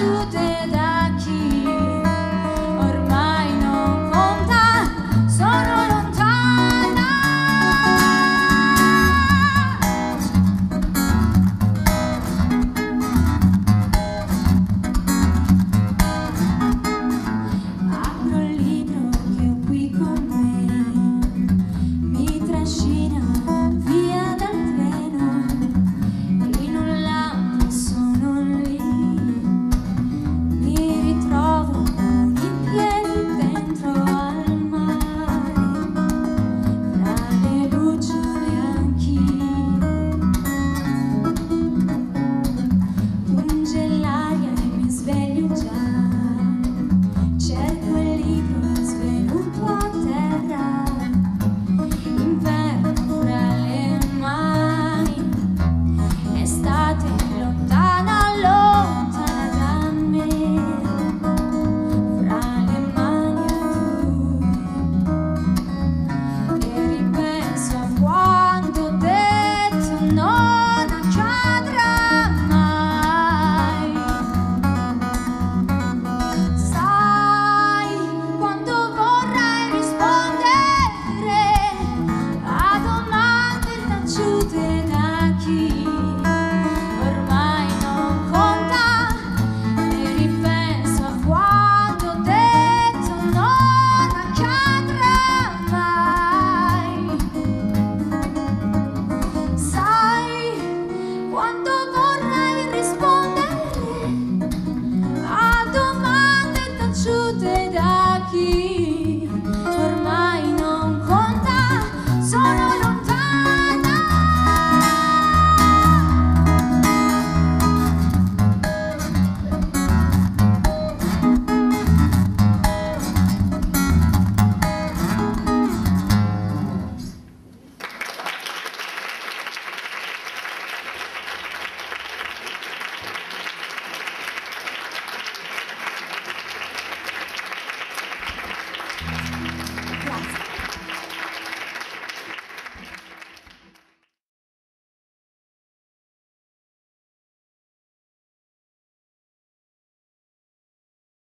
today.